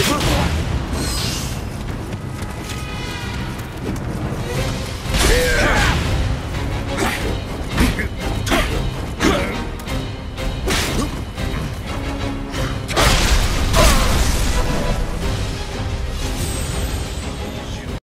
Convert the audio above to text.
Huh?